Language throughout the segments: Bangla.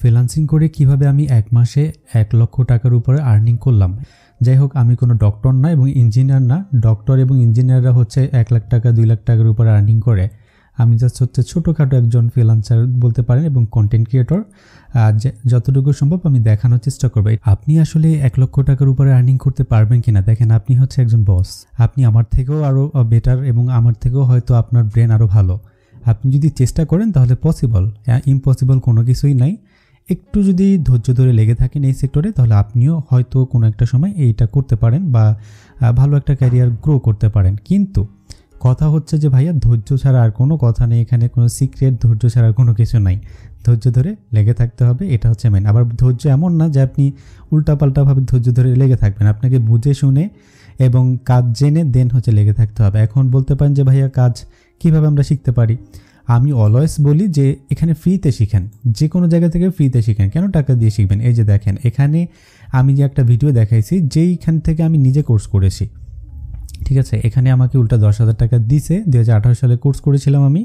ফ্রিলান্সিং করে কীভাবে আমি এক মাসে এক লক্ষ টাকার উপরে আর্নিং করলাম? যাই হোক, আমি কোনো ডক্টর না এবং ইঞ্জিনিয়ার না। ডক্টর এবং ইঞ্জিনিয়াররা হচ্ছে এক লাখ টাকা, দুই লাখ টাকার উপরে আর্নিং করে। আমি জাস্ট হচ্ছে ছোটোখাটো একজন ফ্রিলান্সার বলতে পারেন এবং কন্টেন্ট ক্রিয়েটর যতটুকু সম্ভব আমি দেখানোর চেষ্টা করব। আপনি আসলে এক লক্ষ টাকার উপরে আর্নিং করতে পারবেন কিনা? দেখেন, আপনি হচ্ছে একজন বস আপনি আমার থেকেও আরও বেটার এবং আমার থেকেও হয়তো আপনার ব্রেন আরও ভালো। আপনি যদি চেষ্টা করেন তাহলে পসিবল ইম্পসিবল কোনো কিছুই নাই। একটু যদি ধৈর্য ধরে লেগে থাকেন এই সেক্টরে, তাহলে আপনিও হয়তো কোনো একটা সময় এইটা করতে পারেন বা ভালো একটা ক্যারিয়ার গ্রো করতে পারেন। কিন্তু কথা হচ্ছে যে, ভাইয়া, ধৈর্য ছাড়া আর কোনো কথা নেই, এখানে কোনো সিক্রেট ধৈর্য ছাড়া আর কোনো কিছু নাই। ধৈর্য ধরে লেগে থাকতে হবে, এটা হচ্ছে মেন আবার ধৈর্য এমন না যে, আপনি উল্টাপাল্টাভাবে ধৈর্য ধরে লেগে থাকবেন। আপনাকে বুঝে শুনে এবং কাজ জেনে দেন হচ্ছে লেগে থাকতে হবে। এখন বলতে পারেন যে, ভাইয়া, কাজ কীভাবে আমরা শিখতে পারি? আমি অলওয়েজ বলি যে এখানে ফ্রিতে শিখেন। যে কোনো জায়গা থেকে ফ্রিতে শিখেন। কেন টাকা দিয়ে শিখবেন? এই যে দেখেন, এখানে আমি যে একটা ভিডিও দেখাইছি, যেইখান থেকে আমি নিজে কোর্স করেছি। ঠিক আছে? এখানে আমাকে উল্টা দশ হাজার টাকা দিছে। দু হাজার সালে কোর্স করেছিলাম আমি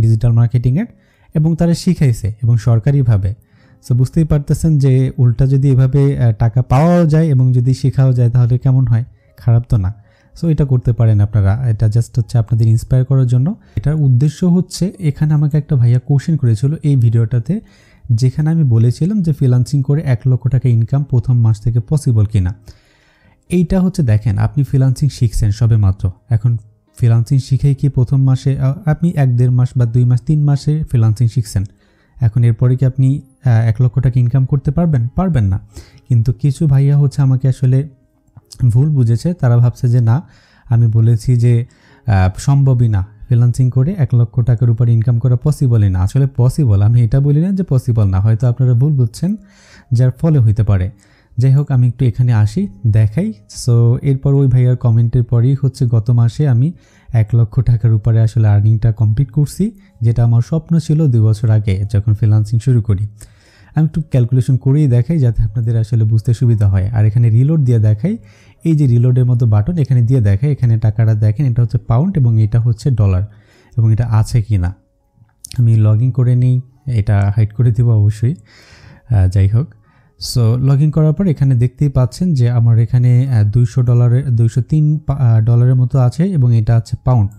ডিজিটাল মার্কেটিংয়ের এবং তারা শিখাইছে এবং সরকারিভাবে। সো বুঝতেই পারতেছেন যে উল্টা যদি এভাবে টাকা পাওয়াও যায় এবং যদি শেখাও যায় তাহলে কেমন হয়? খারাপ তো না। সো এটা করতে পারেন আপনারা। এটা জাস্ট হচ্ছে আপনাদের ইন্সপায়ার করার জন্য। এটার উদ্দেশ্য হচ্ছে, এখানে আমাকে একটা ভাইয়া কোশ্চেন করেছিল এই ভিডিওটাতে, যেখানে আমি বলেছিলাম যে ফ্রিলান্সিং করে এক লক্ষ টাকা ইনকাম প্রথম মাস থেকে পসিবল কিনা। এইটা হচ্ছে দেখেন, আপনি ফ্রিলান্সিং শিখছেন সবে মাত্র। এখন ফ্রিলান্সিং শিখেই কি প্রথম মাসে আপনি এক দেড় মাস বা দুই মাস, তিন মাসে ফ্রিলান্সিং শিখছেন। এখন এরপরে কি আপনি এক লক্ষ টাকা ইনকাম করতে পারবেন? পারবেন না। কিন্তু কিছু ভাইয়া হচ্ছে আমাকে আসলে ভুল বুঝেছে, তারা ভাবছে যে না, আমি বলেছি যে সম্ভবই না। ফ্রিলান্সিং করে এক লক্ষ টাকার উপর ইনকাম করা পসিবলই না। আসলে পসিবল আমি এটা বলি না যে পসিবল না, হয়তো আপনারা ভুল বুঝছেন, যার ফলে হইতে পারে। যাই হোক, আমি একটু এখানে আসি, দেখাই। সো এরপর ওই ভাইয়ার কমেন্টের পরেই হচ্ছে গত মাসে আমি এক লক্ষ টাকার উপরে আসলে আর্নিংটা কমপ্লিট করছি, যেটা আমার স্বপ্ন ছিল দুই বছর আগে, যখন ফ্রিলান্সিং শুরু করি। আমি একটু ক্যালকুলেশন করেই দেখাই, যাতে আপনাদের আসলে বুঝতে সুবিধা হয়। আর এখানে রিলোড দিয়ে দেখাই এই যে রিলোডের মতো বাটন এখানে দিয়ে দেখাই এখানে টাকাটা দেখেন, এটা হচ্ছে পাউন্ড এবং এটা হচ্ছে ডলার এবং এটা আছে কি না আমি লগ ইন করে নিই, এটা হাইড করে দেবো অবশ্যই যাই হোক। সো লগ ইন করার পর এখানে দেখতেই পাচ্ছেন যে আমার এখানে দুইশো ডলারের দুইশো তিন ডলারের মতো আছে এবং এটা আছে পাউন্ড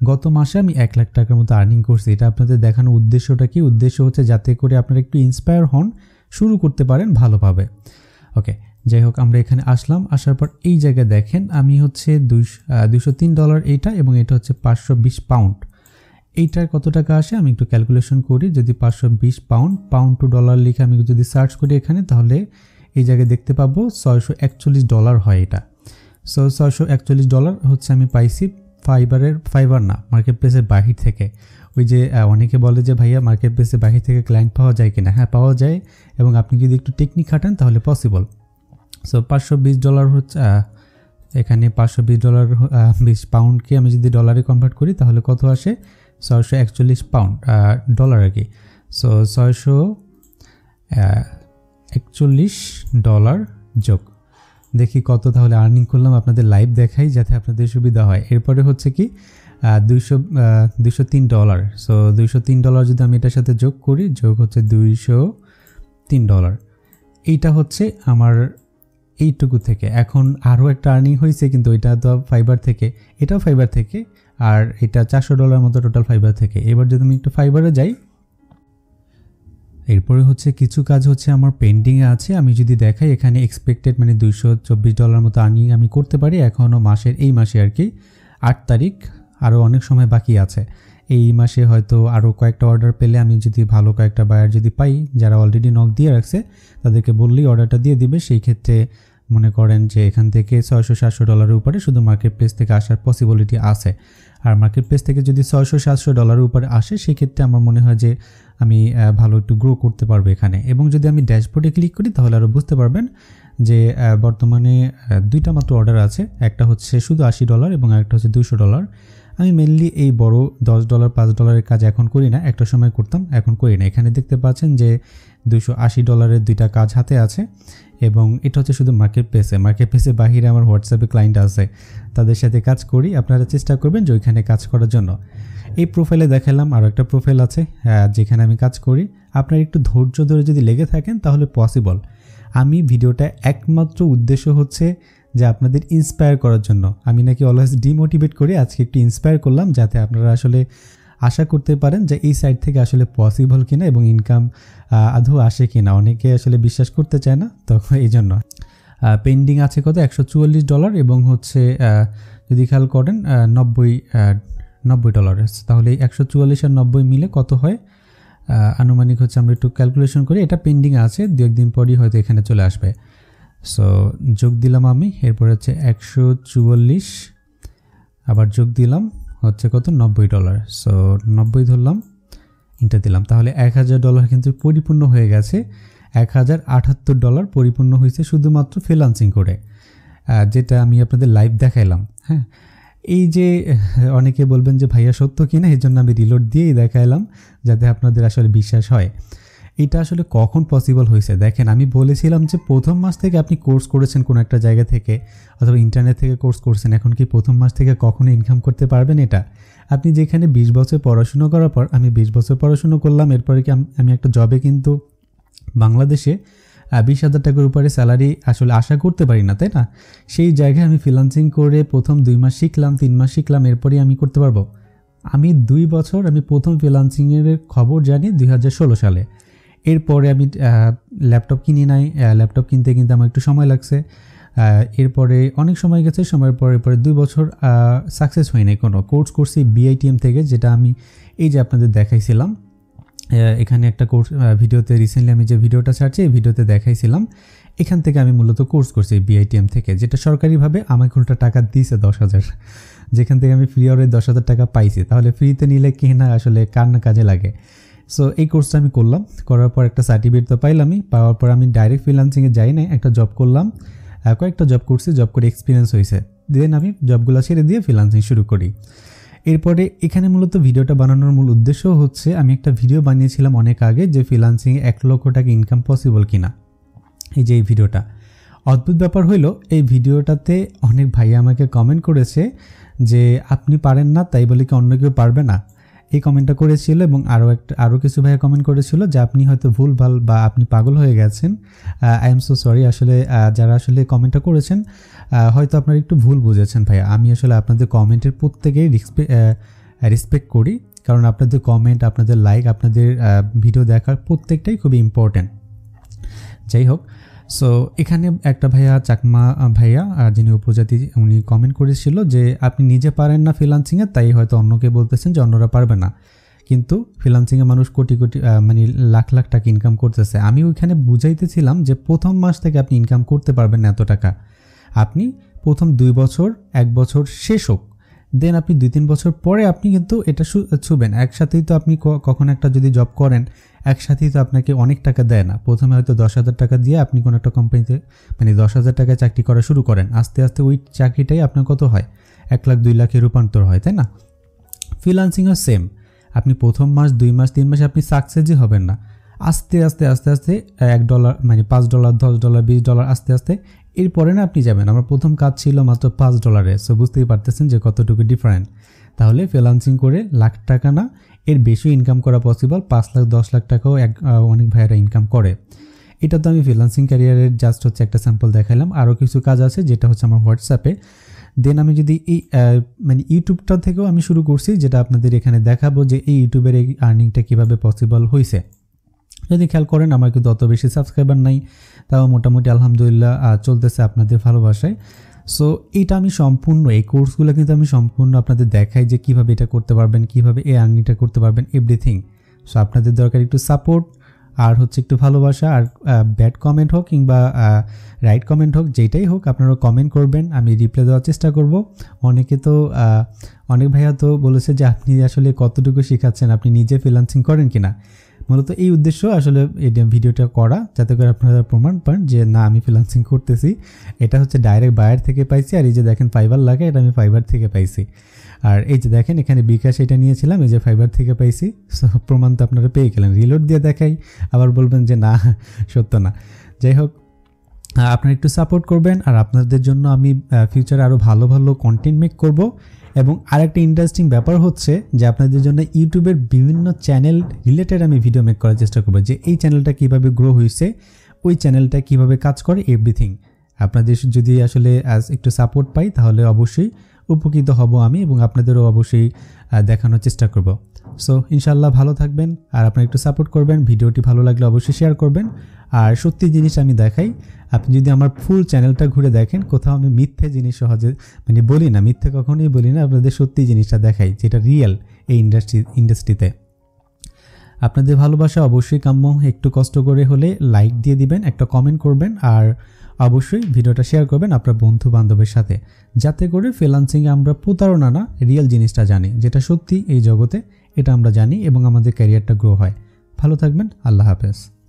গত মাসে আমি এক লাখ টাকার মতো আর্নিং করছি। এটা আপনাদের দেখানোর উদ্দেশ্যটা কি? উদ্দেশ্য হচ্ছে যাতে করে আপনারা একটু ইন্সপায়ার হন, শুরু করতে পারেন ভালোভাবে। ওকে যাই হোক আমরা এখানে আসলাম। আসার পর এই জায়গায় দেখেন, আমি হচ্ছে দুইশো তিন ডলার এইটা এবং এটা হচ্ছে পাঁচশো বিশ পাউন্ড। এইটার কত টাকা আসে? আমি একটু ক্যালকুলেশন করি। যদি পাঁচশো বিশ পাউন্ড পাউন্ড টু ডলার লিখে আমি যদি সার্চ করি এখানে, তাহলে এই জায়গায় দেখতে পাবো ছয়শো একচল্লিশ ডলার হয় এটা। সো, ছয়শো একচল্লিশ ডলার হচ্ছে আমি পাইছি ফাইবারের, ফাইবার না মার্কেট প্লেসের বাহির থেকে। ওই যে অনেকে বলে যে, ভাইয়া মার্কেট প্লেসের বাহির থেকে ক্লায়েন্ট পাওয়া যায় কিনা? হ্যাঁ পাওয়া যায় এবং আপনি যদি একটু টেকনিক খাটান, তাহলে পসিবল সো পাঁচশো বিশ ডলার হচ্ছে এখানে পাঁচশো বিশ ডলার বিশ পাউন্ডকে আমি যদি ডলারে কনভার্ট করি, তাহলে কত আসে? ছয়শো একচল্লিশ পাউন্ড ডলার আর কি সো ছয়শো একচল্লিশ ডলার যোগ। দেখি কত তাহলে আর্নিং করলাম, আপনাদের লাইভ দেখাই যাতে আপনাদের সুবিধা হয়। এরপরে হচ্ছে কি দুইশো দুইশো তিন ডলার সো দুইশো তিন ডলার যদি আমি এটার সাথে যোগ করি, যোগ হচ্ছে দুইশো তিন ডলার এইটা হচ্ছে আমার এইটুকু থেকে। এখন আরও একটা আর্নিং হয়েছে, কিন্তু এটা তো ফাইবার থেকে, এটাও ফাইবার থেকে, আর এটা চারশো ডলার মতো টোটাল ফাইবার থেকে। এবার যদি আমি একটু ফাইবারে যাই, এরপরে হচ্ছে কিছু কাজ হচ্ছে আমার পেন্ডিংয়ে আছে। আমি যদি দেখাই, এখানে এক্সপেক্টেড মানে দুইশো চব্বিশ ডলার মতো আর্নিং আমি করতে পারি। এখনও মাসের, এই মাসে আর কি, আট তারিখ, আরও অনেক সময় বাকি আছে। এই মাসে হয়তো আরও কয়েকটা অর্ডার পেলে আমি যদি ভালো কয়েকটা বায়ার যদি পাই, যারা অলরেডি নক দিয়ে রাখছে, তাদেরকে বললেই অর্ডারটা দিয়ে দিবে। সেই ক্ষেত্রে মনে করেন যে এখান থেকে ছয়শো সাতশো ডলারের উপরে শুধু মার্কেট প্লেস থেকে আসার পসিবিলিটি আছে। আর মার্কেট প্লেস থেকে যদি ছয়শো সাতশো ডলারের উপরে আসে, সেক্ষেত্রে আমার মনে হয় যে আমি ভালো একটু গ্রো করতে পারব এখানে। এবং যদি আমি ড্যাশবোর্ডে ক্লিক করি, তাহলে আরও বুঝতে পারবেন যে বর্তমানে দুইটা মাত্র অর্ডার আছে। একটা হচ্ছে শুধু আশি ডলার এবং একটা হচ্ছে দুশো ডলার। আমি মেনলি এই বড় দশ ডলার পাঁচ ডলারের কাজ এখন করি না, একটা সময় করতাম, এখন করি না। এখানে দেখতে পাচ্ছেন যে দুশো আশি ডলারের দুইটা কাজ হাতে আছে এবং এটা হচ্ছে শুধু মার্কেট প্লেসে মার্কেট প্লেসের বাহিরে আমার হোয়াটসঅ্যাপে ক্লায়েন্ট আছে, তাদের সাথে কাজ করি, আপনারা চেষ্টা করবেন যে ওইখানে কাজ করার জন্য। এই প্রোফাইলে দেখালাম আরও একটা প্রোফাইল আছে যেখানে আমি কাজ করি। আপনার একটু ধৈর্য ধরে যদি লেগে থাকেন, তাহলে পসিবল আমি ভিডিওটা একমাত্র উদ্দেশ্য হচ্ছে যে আপনাদের ইন্সপায়ার করার জন্য। আমি নাকি অলওয়েজ ডিমোটিভেট করে আজকে একটু ইন্সপায়ার করলাম যাতে আপনারা আসলে আশা করতে পারেন যে এই সাইড থেকে আসলে পসিবল কিনা এবং ইনকাম আধু আসে কিনা। অনেকে আসলে বিশ্বাস করতে চায় না তখন এই জন্য পেন্ডিং আছে কত? একশো চুয়াল্লিশ ডলার এবং হচ্ছে যদি খেয়াল করেন নব্বই নব্বই ডলার তাহলে একশো চুয়াল্লিশ আর নব্বই মিলে কত হয়? আনুমানিক হচ্ছে আমরা একটু ক্যালকুলেশন করি। এটা পেন্ডিং আছে দু একদিন পরই হয়তো এখানে চলে আসবে। সো যোগ দিলাম আমি, এরপর হচ্ছে একশো চুয়াল্লিশ। আবার যোগ দিলাম, হচ্ছে কত? নব্বই ডলার। সো নব্বই ধরলাম ইন্টার দিলাম। তাহলে এক হাজার ডলার কিন্তু পরিপূর্ণ হয়ে গেছে। এক হাজার আটাত্তর ডলার পরিপূর্ণ হয়েছে শুধুমাত্র ফ্রিলান্সিং করে। যেটা আমি আপনাদের লাইভ দেখাইলাম হ্যাঁ? এই যে অনেকে বলবেন যে, ভাইয়া, সত্য কিনা এই জন্য আমি রিলোড দিয়েই দেখাইলাম, যাতে আপনাদের আসলে বিশ্বাস হয়। এটা আসলে কখন পসিবল হয়েছে? দেখেন, আমি বলেছিলাম যে প্রথম মাস থেকে আপনি কোর্স করেছেন কোনো একটা জায়গা থেকে, অথবা ইন্টারনেট থেকে কোর্স করছেন, এখন কি প্রথম মাস থেকে কখনো ইনকাম করতে পারবেন এটা? আপনি যেখানে বিশ বছর পড়াশুনো করার পর, আমি বিশ বছর পড়াশুনো করলাম, এরপরে কি আমি একটা জবে কিন্তু বাংলাদেশে বিশ হাজার টাকার উপরে স্যালারি আসলে আশা করতে পারি না, তাই না? সেই জায়গায় আমি ফ্রিলান্সিং করে প্রথম দুই মাস শিখলাম, তিন মাস শিখলাম, এরপরেই আমি করতে পারব। আমি দুই বছর আমি প্রথম ফ্রিলান্সিংয়ের খবর জানি দুই হাজার ষোলো সালে। এরপরে আমি ল্যাপটপ কিনি নাই। ল্যাপটপ কিনতে কিনতে আমার একটু সময় লাগছে। এরপরে অনেক সময় গেছে, সময়ের পরে পরে দুই বছর সাকসেস হয়নি কোনো। কোর্স করছি বিআইটিএম থেকে, যেটা আমি এই যে আপনাদের দেখাইছিলাম। এখানে একটা কোর্স ভিডিওতে রিসেন্টলি আমি যে ভিডিওটা ছাড়ছি, এই ভিডিওতে দেখাইছিলাম। এখান থেকে আমি মূলত কোর্স করছি বিআইটিএম থেকে, যেটা সরকারিভাবে আমাকে উল্টা টাকা দিয়েছে দশ হাজার। যেখান থেকে আমি ফ্রি অরে দশ হাজার টাকা পাইছি। তাহলে ফ্রিতে নিলে কে না আসলে কার না কাজে লাগে? সো এই কোর্সটা আমি করলাম। করার পর একটা সার্টিফিকেট তো পাইলামই। পাওয়ার পর আমি ডাইরেক্ট ফ্রিলান্সিংয়ে যাই নাই, একটা জব করলাম। কয়েকটা জব করছি জব করে এক্সপিরিয়েন্স হয়েছে দেন আমি জবগুলো ছেড়ে দিয়ে ফ্রিলান্সিং শুরু করি। এরপরে এখানে মূলত ভিডিওটা বানানোর মূল উদ্দেশ্য হচ্ছে, আমি একটা ভিডিও বানিয়েছিলাম অনেক আগে যে ফ্রিলান্সিংয়ে এক লক্ষ টাকা ইনকাম পসিবল কিনা। এই যে এই ভিডিওটা অদ্ভুত ব্যাপার হইল, এই ভিডিওটাতে অনেক ভাইয়া আমাকে কমেন্ট করেছে যে, আপনি পারেন না, তাই বলে কি অন্য কেউ পারবে না? এই কমেন্টটা করেছিল এবং আরও একটা আরও কিছু ভাইয়া কমেন্ট করেছিল যে আপনি হয়তো ভুল, ভালো বা আপনি পাগল হয়ে গেছেন। আই এম সো সরি আসলে যারা আসলে কমেন্টটা করেছেন হয়তো আপনারা একটু ভুল বুঝেছেন ভাইয়া। আমি আসলে আপনাদের কমেন্টের প্রত্যেকেই রেসপেক্ট করি, কারণ আপনাদের কমেন্ট আপনাদের লাইক আপনাদের ভিডিও দেখার প্রত্যেকটাই খুবই ইম্পর্ট্যান্ট যাই হোক সো এখানে একটা ভাইয়া, চাকমা ভাইয়া যিনি উপজাতি, উনি কমেন্ট করেছিল যে, আপনি নিজে পারেন না ফ্রিলান্সিংয়ে তাই হয়তো অন্যকে বলতেছেন যে, অন্যরা পারবে না। কিন্তু ফ্রিলান্সিংয়ে মানুষ কোটি কোটি মানে লাখ লাখ টাকা ইনকাম করতেছে। আমি ওইখানে বুঝাইতেছিলাম যে, প্রথম মাস থেকে আপনি ইনকাম করতে পারবেন না এত টাকা। আপনি প্রথম দুই বছর, এক বছর শেষ হোক। দেন আপনি দুই তিন বছর পরে আপনি কিন্তু এটা ছুবেন। একসাথেই তো আপনি কখন একটা যদি জব করেন একসাথেই তো আপনাকে অনেক টাকা দেয় না। প্রথমে হয়তো দশ হাজার টাকা দিয়ে আপনি কোনো একটা কোম্পানিতে মানে দশ হাজার টাকায় চাকরি করা শুরু করেন। আস্তে আস্তে ওই চাকরিটাই আপনার কত হয়? এক লাখ, দুই লাখে রূপান্তর হয়, তাই না? ফ্রিলান্সিংও সেম আপনি প্রথম মাস, দুই মাস, তিন মাসে আপনি সাকসেসই হবেন না। আস্তে আস্তে আস্তে আস্তে এক ডলার মানে পাঁচ ডলার দশ ডলার বিশ ডলার আস্তে আস্তে এরপরে না আপনি যাবেন। আমার প্রথম কাজ ছিল মাত্র পাঁচ ডলারে সো বুঝতেই পারতেছেন যে কতটুকু ডিফারেন্ট তাহলে ফ্রিলান্সিং করে লাখ টাকা না এর বেশি ইনকাম করা পসিবল পাঁচ লাখ, দশ লাখ টাকাও এক অনেক ভাইয়েরা ইনকাম করে। এটা তো আমি ফ্রিলান্সিং ক্যারিয়ারের জাস্ট হচ্ছে একটা স্যাম্পল দেখালাম আরও কিছু কাজ আছে যেটা হচ্ছে আমার হোয়াটসঅ্যাপে দেন আমি যদি এই মানে ইউটিউবটা থেকেও আমি শুরু করছি, যেটা আপনাদের এখানে দেখাবো যে এই ইউটিউবের এই আর্নিংটা কীভাবে পসিবল হয়েছে যদি খেয়াল করেন, আমার কিন্তু অত বেশি সাবস্ক্রাইবার নাই, তাও মোটামুটি আলহামদুলিল্লাহ চলতেছে আপনাদের ভালোবাসায়। সো এটা আমি সম্পূর্ণ, এই কোর্সগুলো কিন্তু আমি সম্পূর্ণ আপনাদের দেখাই যে কীভাবে এটা করতে পারবেন, কীভাবে এই আর্নিংটা করতে পারবেন এভরিথিং সো আপনাদের দরকার একটু সাপোর্ট আর হচ্ছে একটু ভালোবাসা, আর ব্যাড কমেন্ট হোক কিংবা রাইট কমেন্ট হোক, যেটাই হোক আপনারা কমেন্ট করবেন, আমি রিপ্লাই দেওয়ার চেষ্টা করব। অনেকে তো অনেক ভাইয়া তো বলেছে যে আপনি আসলে কতটুকু শেখাচ্ছেন, আপনি নিজে ফ্রিলান্সিং করেন কিনা? মূলত এই উদ্দেশ্য আসলে এই ভিডিওটা করা, যাতে করে আপনারা প্রমাণ পান যে না, আমি ফ্রিলান্সিং করতেছি। এটা হচ্ছে ডাইরেক্ট বায়ার থেকে পাইছি, আর এই যে দেখেন ফাইবার লাগে, এটা আমি ফাইবার থেকে পাইছি। আর এই যে দেখেন, এখানে বিকাশ এটা নিয়েছিলাম, এই যে ফাইবার থেকে পাইছি। সো প্রমাণ তো আপনারা পেয়ে গেলেন। রিলোড দিয়ে দেখাই, আবার বলবেন যে না, সত্য না। যাই হোক আপনারা একটু সাপোর্ট করবেন আর আপনাদের জন্য আমি ফিউচারে আরও ভালো ভালো কন্টেন্ট মেক করব। এবং আরেকটা ইন্টারেস্টিং ব্যাপার হচ্ছে যে আপনাদের জন্য ইউটিউবের বিভিন্ন চ্যানেল রিলেটেড আমি ভিডিও মেক করার চেষ্টা করব যে এই চ্যানেলটা কীভাবে গ্রো হয়েছে, ওই চ্যানেলটা কীভাবে কাজ করে এভরিথিং আপনাদের যদি আসলে অ্যাজ একটু সাপোর্ট পাই তাহলে অবশ্যই উপকৃত হব আমি এবং আপনাদেরও অবশ্যই দেখানোর চেষ্টা করব। সো ইনশাল্লাহ ভালো থাকবেন আর আপনারা একটু সাপোর্ট করবেন, ভিডিওটি ভালো লাগলে অবশ্যই শেয়ার করবেন। আর সত্যি জিনিস আমি দেখাই, আপনি যদি আমার ফুল চ্যানেলটা ঘুরে দেখেন, কোথাও আমি মিথ্যে জিনিস সহজে মানে বলি না, মিথ্যে কখনোই বলি না, আপনাদের সত্যি জিনিসটা দেখাই, যেটা রিয়েল এই ইন্ডাস্ট্রি ইন্ডাস্ট্রিতে আপনাদের ভালোবাসা অবশ্যই কাম্য, একটু কষ্ট করে হলে লাইক দিয়ে দিবেন, একটা কমেন্ট করবেন, আর অবশ্যই ভিডিওটা শেয়ার করবেন আপনার বন্ধু বান্ধবের সাথে। যাতে করে ফ্রিলান্সিংয়ে আমরা প্রতারণা না রিয়েল জিনিসটা জানি, যেটা সত্যি এই জগতে এটা আমরা জানি এবং আমাদের ক্যারিয়ারটা গ্রো হয়। ভালো থাকবেন আল্লাহ হাফেজ।